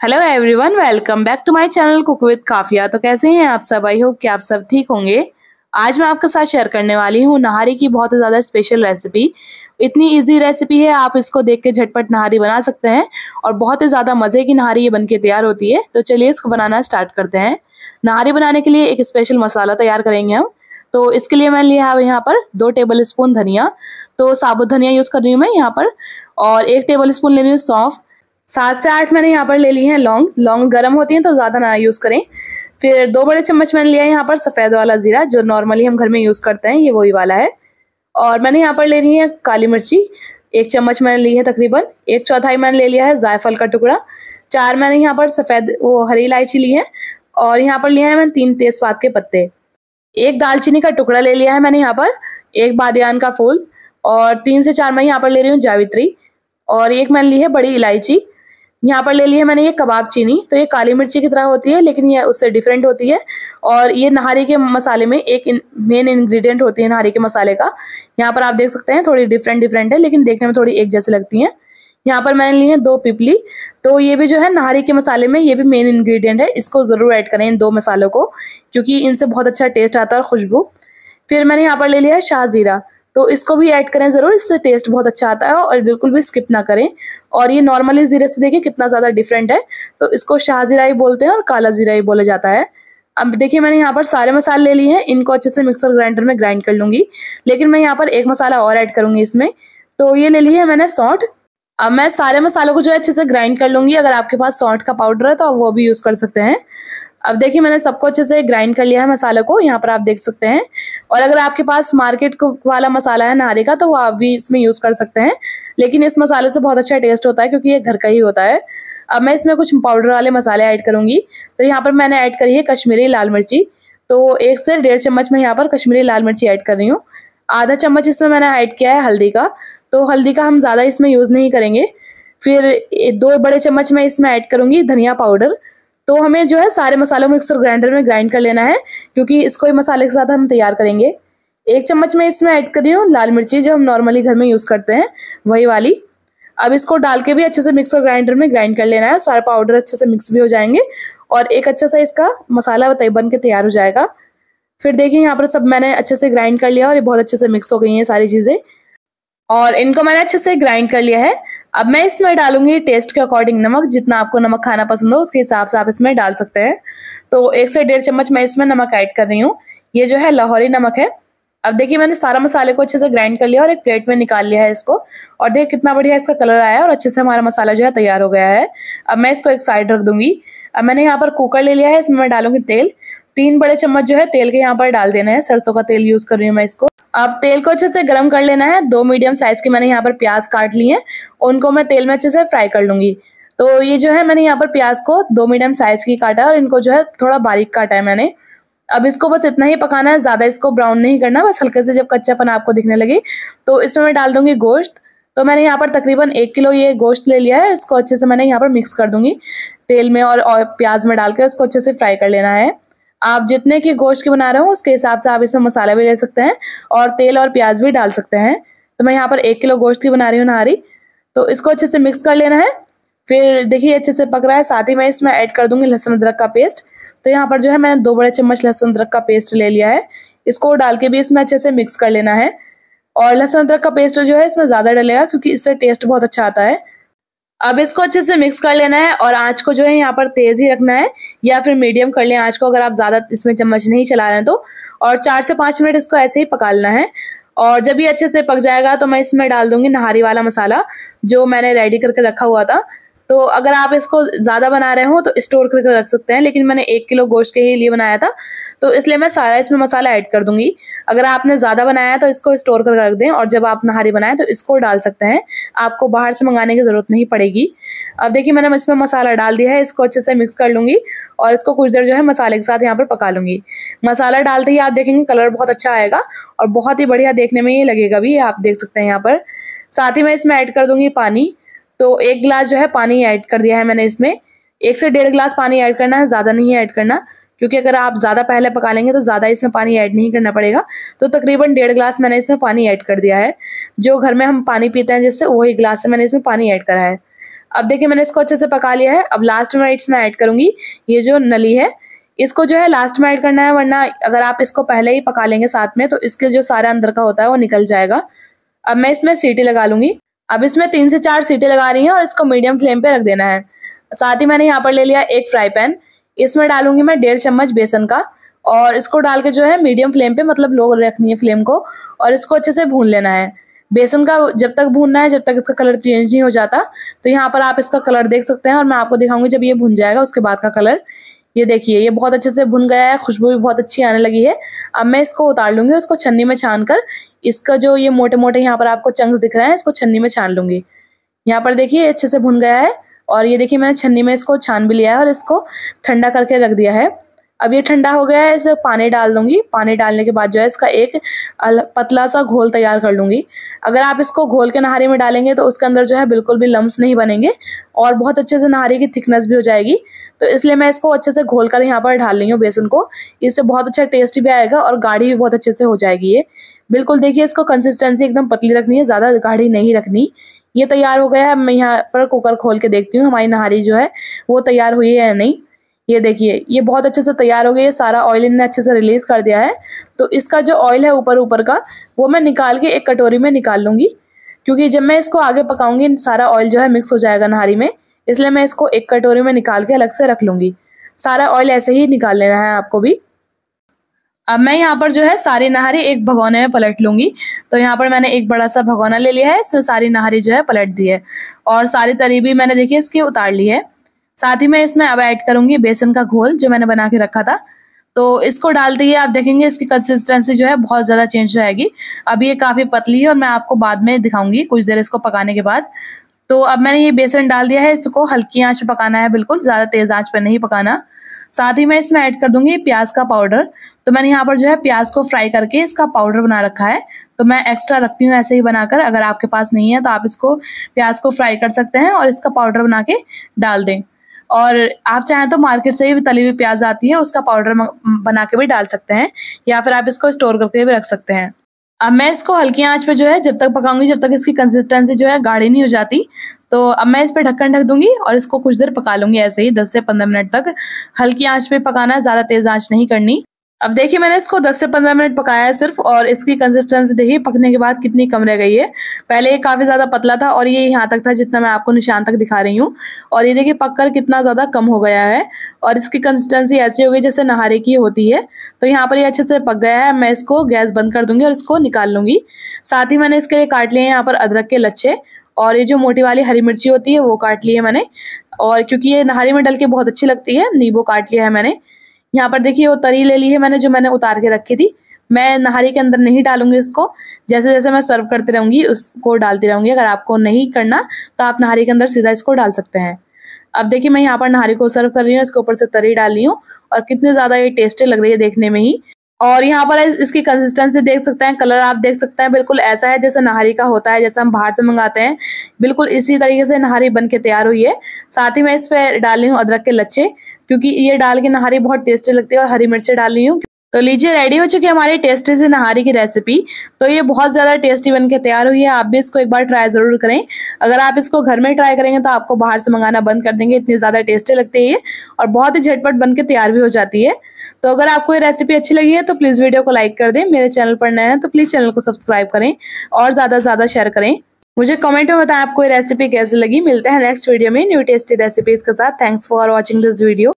Hello everyone welcome back to my channel cook with Kafiya तो कैसे हैं आप सब? आई होप कि आप सब ठीक होंगे। आज मैं आपके साथ शेयर करने वाली हूँ नहारी की बहुत ही ज़्यादा स्पेशल रेसिपी इतनी इजी रेसिपी है, आप इसको देख के झटपट नहारी बना सकते हैं और बहुत ही ज़्यादा मज़े की नहारी ये बनके तैयार होती है। तो चलिए इसको बनाना स्टार्ट करते हैं। नहारी बनाने के लिए एक स्पेशल मसाला तैयार करेंगे हम। तो इसके लिए मैं लिया है यहाँ पर दो टेबल स्पून धनिया। तो साबुत धनिया यूज़ कर रही हूँ मैं यहाँ पर। और एक टेबल स्पून ले रही हूँ सौंफ। सात से आठ मैंने यहाँ पर ले ली है लौंग। लौंग गर्म होती हैं तो ज़्यादा ना यूज़ करें। फिर दो बड़े चम्मच मैंने लिया है यहाँ पर सफ़ेद वाला ज़ीरा, जो नॉर्मली हम घर में यूज़ करते हैं, ये वही वाला है। और मैंने यहाँ पर ले ली है काली मिर्ची। एक चम्मच मैंने ली है तकरीबन। एक चौथाई मैंने ले लिया है जायफल का टुकड़ा। चार मैंने यहाँ पर सफ़ेद, वो हरी इलायची ली है। और यहाँ पर लिया है मैंने तीन तेज़पात के पत्ते। एक दालचीनी का टुकड़ा ले लिया है मैंने यहाँ पर। एक बादियान का फूल। और तीन से चार मैं यहाँ पर ले रही हूँ जावित्री। और एक मैंने ली है बड़ी इलायची। यहाँ पर ले ली है मैंने ये कबाब चीनी तो ये काली मिर्ची की तरह होती है, लेकिन ये उससे डिफरेंट होती है। और ये नहारी के मसाले में एक मेन इंग्रेडिएंट होती है नहारी के मसाले का। यहाँ पर आप देख सकते हैं, थोड़ी डिफरेंट डिफरेंट है, लेकिन देखने में थोड़ी एक जैसी लगती है। यहाँ पर मैंने ली है दो पिपली तो ये भी जो है नहारी के मसाले में ये भी मेन इंग्रेडिएंट है। इसको ज़रूर ऐड करें इन दो मसालों को, क्योंकि इनसे बहुत अच्छा टेस्ट आता है और खुशबू। फिर मैंने यहाँ पर ले लिया है शाह ज़ीरा। तो इसको भी ऐड करें ज़रूर, इससे टेस्ट बहुत अच्छा आता है और बिल्कुल भी स्किप ना करें। और ये नॉर्मली ज़ीरे से देखिए कितना ज़्यादा डिफरेंट है। तो इसको शाह ज़ीरा ही बोलते हैं और काला ज़ीरा ही बोला जाता है। अब देखिए मैंने यहाँ पर सारे मसाले ले लिए हैं, इनको अच्छे से मिक्सर ग्राइंडर में ग्राइंड कर लूँगी। लेकिन मैं यहाँ पर एक मसाला और ऐड करूँगी इसमें। तो ये ले लिया है मैंने सौंठ अब मैं सारे मसालों को जो है अच्छे से ग्राइंड कर लूँगी। अगर आपके पास सौंठ का पाउडर है तो आप वो भी यूज़ कर सकते हैं। अब देखिए, मैंने सबको अच्छे से ग्राइंड कर लिया है मसाले को। यहाँ पर आप देख सकते हैं। और अगर आपके पास मार्केट वाला मसाला है नारे का तो वो आप भी इसमें यूज़ कर सकते हैं। लेकिन इस मसाले से बहुत अच्छा टेस्ट होता है, क्योंकि ये घर का ही होता है। अब मैं इसमें कुछ पाउडर वाले मसाले ऐड करूँगी। तो यहाँ पर मैंने ऐड करी है कश्मीरी लाल मिर्ची। तो एक से डेढ़ चम्मच मैं यहाँ पर कश्मीरी लाल मिर्ची ऐड कर रही हूँ। आधा चम्मच इसमें मैंने ऐड किया है हल्दी का। तो हल्दी का हम ज़्यादा इसमें यूज़ नहीं करेंगे। फिर दो बड़े चम्मच मैं इसमें ऐड करूँगी धनिया पाउडर तो हमें जो है सारे मसालों मिक्सर ग्राइंडर में ग्राइंड कर लेना है, क्योंकि इसको ही मसाले के साथ हम तैयार करेंगे। एक चम्मच में इसमें ऐड कर रही हूँ लाल मिर्ची, जो हम नॉर्मली घर में यूज़ करते हैं, वही वाली। अब इसको डाल के भी अच्छे से मिक्सर ग्राइंडर में ग्राइंड कर लेना है, सारे पाउडर अच्छे से मिक्स भी हो जाएँगे, और एक अच्छा सा इसका मसाला बन के तैयार हो जाएगा। फिर देखिए, यहाँ पर सब मैंने अच्छे से ग्राइंड कर लिया और ये बहुत अच्छे से मिक्स हो गई हैं सारी चीज़ें। और इनको मैंने अच्छे से ग्राइंड कर लिया है। अब मैं इसमें डालूँगी टेस्ट के अकॉर्डिंग नमक, जितना आपको नमक खाना पसंद हो, उसके हिसाब से आप इसमें डाल सकते हैं। तो एक से डेढ़ चम्मच मैं इसमें नमक ऐड कर रही हूँ। ये जो है लाहौरी नमक है। अब देखिए, मैंने सारा मसाले को अच्छे से ग्राइंड कर लिया और एक प्लेट में निकाल लिया है इसको। और देखिए, कितना बढ़िया इसका कलर आया और अच्छे से हमारा मसाला जो है तैयार हो गया है। अब मैं इसको एक साइड रख दूँगी। अब मैंने यहाँ पर कुकर ले लिया है, इसमें मैं डालूँगी तेल। तीन बड़े चम्मच जो है तेल के यहाँ पर डाल देना है। सरसों का तेल यूज़ कर रही हूँ मैं इसको। अब तेल को अच्छे से गर्म कर लेना है। दो मीडियम साइज़ के मैंने यहाँ पर प्याज काट ली है। उनको मैं तेल में अच्छे से फ्राई कर लूँगी। तो ये जो है मैंने यहाँ पर प्याज को दो मीडियम साइज़ की काटा है और इनको जो है थोड़ा बारीक काटा है मैंने। अब इसको बस इतना ही पकाना है। ज़्यादा इसको ब्राउन नहीं करना। बस हल्के से जब कच्चापन आपको दिखने लगे तो इसमें मैं डाल दूँगी गोश्त। तो मैंने यहाँ पर तकरीबन एक किलो ये गोश्त ले लिया है। इसको अच्छे से मैंने यहाँ पर मिक्स कर दूँगी। तेल में और, और प्याज में डाल के इसको अच्छे से फ्राई कर लेना है। आप जितने की गोश्त की बना रहे हो, उसके हिसाब से आप इसमें मसाला भी ले सकते हैं और तेल और प्याज भी डाल सकते हैं। तो मैं यहाँ पर एक किलो गोश्त की बना रही हूँ नहारी तो इसको अच्छे से मिक्स कर लेना है। फिर देखिए, अच्छे से पक रहा है। साथ ही मैं इसमें ऐड कर दूँगी लहसुन अदरक का पेस्ट तो यहाँ पर जो है, मैंने दो बड़े चम्मच लहसुन अदरक का पेस्ट ले लिया है। इसको डाल के भी इसमें अच्छे से मिक्स कर लेना है। और लहसुन अदरक का पेस्ट जो है, इसमें ज़्यादा डलेगा क्योंकि इससे टेस्ट बहुत अच्छा आता है। अब इसको अच्छे से मिक्स कर लेना है और आँच को जो है यहाँ पर तेज़ ही रखना है या फिर मीडियम कर लें आँच को अगर आप ज़्यादा इसमें चम्मच नहीं चला रहे हैं तो। और चार से पाँच मिनट इसको ऐसे ही पका लेना है। और जब ये अच्छे से पक जाएगा तो मैं इसमें डाल दूँगी नहारी वाला मसाला जो मैंने रेडी करके रखा हुआ था। तो अगर आप इसको ज़्यादा बना रहे हो तो स्टोर करके रख सकते हैं, लेकिन मैंने एक किलो गोश्त के ही लिए बनाया था तो इसलिए मैं सारा इसमें मसाला ऐड कर दूँगी। अगर आपने ज़्यादा बनाया है तो इसको स्टोर कर रख दें, और जब आप नहारी बनाएँ तो इसको डाल सकते हैं। आपको बाहर से मंगाने की ज़रूरत नहीं पड़ेगी। अब देखिए, मैंने इसमें मसाला डाल दिया है, इसको अच्छे से मिक्स कर लूँगी, और इसको कुछ देर जो है मसाले के साथ यहाँ पर पका लूँगी। मसाला डालते ही आप देखेंगे कलर बहुत अच्छा आएगा, और बहुत ही बढ़िया देखने में ये लगेगा भी आप देख सकते हैं यहाँ पर। साथ ही मैं इसमें ऐड कर दूँगी पानी तो एक गिलास जो है पानी ऐड कर दिया है मैंने इसमें। एक से डेढ़ गिलास पानी ऐड करना है, ज़्यादा नहीं ऐड करना, क्योंकि अगर आप ज़्यादा पहले पका लेंगे तो ज़्यादा इसमें पानी ऐड नहीं करना पड़ेगा। तो तकरीबन डेढ़ गिलास मैंने इसमें पानी ऐड कर दिया है। जो घर में हम पानी पीते हैं जिससे, वही गिलास से मैंने इसमें पानी ऐड करा है। अब देखिए, मैंने इसको अच्छे से पका लिया है। अब लास्ट में इसमें ऐड करूँगी, ये जो नली है, इसको जो है लास्ट में ऐड करना है, वरना अगर आप इसको पहले ही पका लेंगे साथ में तो इसके जो सारा अंदर का होता है, वो निकल जाएगा। अब मैं इसमें सीटी लगा लूँगी। अब इसमें तीन से चार सीटी लगा रही हैं और इसको मीडियम फ्लेम पे रख देना है। साथ ही मैंने यहाँ पर ले लिया एक फ्राई पैन। इसमें डालूँगी मैं डेढ़ चम्मच बेसन का और इसको डाल के जो है मीडियम फ्लेम पे मतलब लो रखनी है फ्लेम को और इसको अच्छे से भून लेना है। बेसन का जब तक भूनना है, जब तक इसका कलर चेंज नहीं हो जाता तो यहाँ पर आप इसका कलर देख सकते हैं और मैं आपको दिखाऊँगी जब ये भून जाएगा, उसके बाद का कलर। ये देखिए, ये बहुत अच्छे से भुन गया है, खुशबू भी बहुत अच्छी आने लगी है। अब मैं इसको उतार लूँगी उसको छन्नी में छान कर इसका जो ये मोटे मोटे यहाँ पर आपको चंक्स दिख रहे हैं, इसको छन्नी में छान लूँगी। यहाँ पर देखिए अच्छे से भुन गया है और ये देखिए, मैंने छन्नी में इसको छान भी लिया है और इसको ठंडा करके रख दिया है। अब ये ठंडा हो गया है, इसे पानी डाल दूँगी। पानी डालने के बाद जो है इसका एक पतला सा घोल तैयार कर लूँगी। अगर आप इसको घोल के नहारी में डालेंगे तो उसके अंदर जो है बिल्कुल भी लम्स नहीं बनेंगे और बहुत अच्छे से नहारी की थिकनेस भी हो जाएगी। तो इसलिए मैं इसको अच्छे से घोल कर यहाँ पर ढाल रही हूँ बेसन को। इससे बहुत अच्छा टेस्ट भी आएगा और गाढ़ी भी बहुत अच्छे से हो जाएगी ये। बिल्कुल देखिए, इसको कंसिस्टेंसी एकदम पतली रखनी है, ज़्यादा गाढ़ी नहीं रखनी। ये तैयार हो गया है मैं यहाँ पर कुकर खोल के देखती हूँ, हमारी नहारी जो है वो तैयार हुई है या नहीं। ये देखिए, ये बहुत अच्छे से तैयार हो गई है सारा ऑयल इनने अच्छे से रिलीज़ कर दिया है। तो इसका जो ऑयल है ऊपर ऊपर का, वो मैं निकाल के एक कटोरी में निकाल लूँगी। क्योंकि जब मैं इसको आगे पकाऊँगी, सारा ऑयल जो है मिक्स हो जाएगा नहारी में, इसलिए मैं इसको एक कटोरी में निकाल के अलग से रख लूँगी। सारा ऑयल ऐसे ही निकाल लेना है आपको भी। अब मैं यहाँ पर जो है सारी नहारी एक भगोने में पलट लूँगी। तो यहाँ पर मैंने एक बड़ा सा भगोना ले लिया है, इसमें सारी नहारी जो है पलट दी है। और सारी तरी भी मैंने देखिए इसकी उतार ली है। साथ ही मैं इसमें अब ऐड करूँगी बेसन का घोल जो मैंने बना के रखा था। तो इसको डालते ही आप देखेंगे इसकी कंसिस्टेंसी जो है बहुत ज़्यादा चेंज जाएगी। अब ये काफ़ी पतली है और मैं आपको बाद में दिखाऊँगी कुछ देर इसको पकाने के बाद। तो अब मैंने ये बेसन डाल दिया है, इसको हल्की आँच पे पकाना है बिल्कुल, ज़्यादा तेज़ आँच पर नहीं पकाना। साथ ही मैं इसमें ऐड कर दूँगी प्याज का पाउडर तो मैंने यहाँ पर जो है प्याज को फ्राई करके इसका पाउडर बना रखा है। तो मैं एक्स्ट्रा रखती हूँ ऐसे ही बनाकर, अगर आपके पास नहीं है तो आप इसको प्याज को फ्राई कर सकते हैं और इसका पाउडर बना के डाल दें। और आप चाहें तो मार्केट से भी तली हुई प्याज आती है, उसका पाउडर बना के भी डाल सकते हैं, या फिर आप इसको स्टोर करके भी रख सकते हैं। अब मैं इसको हल्की आँच पे जो है, जब तक पकाऊँगी, जब तक इसकी कंसिस्टेंसी जो है गाढ़ी नहीं हो जाती तो अब मैं इस पर ढक्कन ढक दूँगी और इसको कुछ देर पका लूँगी ऐसे ही 10 से 15 मिनट तक। हल्की आँच पे पकाना, ज़्यादा तेज़ आँच नहीं करनी। अब देखिए मैंने इसको 10 से 15 मिनट पकाया है सिर्फ़, और इसकी कंसिस्टेंसी देखिए, पकने के बाद कितनी कम रह गई है। पहले ये काफ़ी ज़्यादा पतला था, और ये यहाँ तक था जितना मैं आपको निशान तक दिखा रही हूँ। और ये देखिए, पककर कितना ज़्यादा कम हो गया है, और इसकी कंसिस्टेंसी ऐसी हो गई जैसे नहारे की होती है। तो यहाँ पर ये अच्छे से पक गया है, मैं इसको गैस बंद कर दूँगी और इसको निकाल लूँगी। साथ ही मैंने इसके लिए काट लिए हैं यहाँ पर अदरक के लच्छे, और ये जो मोटी वाली हरी मिर्ची होती है वो काट ली है मैंने। और क्योंकि ये नहारी में डल के बहुत अच्छी लगती है, नींबू काट लिया है मैंने। यहाँ पर देखिए, वो तरी ले ली है मैंने जो मैंने उतार के रखी थी। मैं नहारी के अंदर नहीं डालूँगी इसको। जैसे जैसे मैं सर्व करती रहूँगी, उसको डालती रहूँगी। अगर आपको नहीं करना तो आप नहारी के अंदर सीधा इसको डाल सकते हैं। अब देखिए, मैं यहाँ पर नहारी को सर्व कर रही हूँ, इसके ऊपर से तरी डाल रही हूँ और कितनी ज़्यादा ये टेस्टी लग रही है देखने में ही। और यहाँ पर इसकी कंसिस्टेंसी देख सकते हैं कलर आप देख सकते हैं, बिल्कुल ऐसा है जैसे नहारी का होता है, जैसे हम बाहर से मंगाते हैं। बिल्कुल इसी तरीके से नहारी बन के तैयार हुई है। साथ ही मैं इस पर डाल रही हूँ अदरक के लच्छे। क्योंकि ये डाल के नहारी बहुत टेस्टी लगती है और हरी मिर्ची डाल रही हूँ। तो लीजिए रेडी हो चुकी है हमारी टेस्टी से नहारी की रेसिपी तो ये बहुत ज़्यादा टेस्टी बन के तैयार हुई है। आप भी इसको एक बार ट्राई ज़रूर करें। अगर आप इसको घर में ट्राई करेंगे तो आपको बाहर से मंगाना बंद कर देंगे। इतनी ज़्यादा टेस्टी लगती है ये और बहुत ही झटपट बन के तैयार भी हो जाती है। तो अगर आपको ये रेसिपी अच्छी लगी है तो प्लीज़ वीडियो को लाइक कर दें। मेरे चैनल पर नए हैं तो प्लीज़ चैनल को सब्सक्राइब करें और ज़्यादा से ज़्यादा शेयर करें। मुझे कमेंट में बताएँ आपको ये रेसिपी कैसे लगी। मिलते हैं नेक्स्ट वीडियो में न्यू टेस्टी रेसिपीज़ के साथ। Thanks for watching this video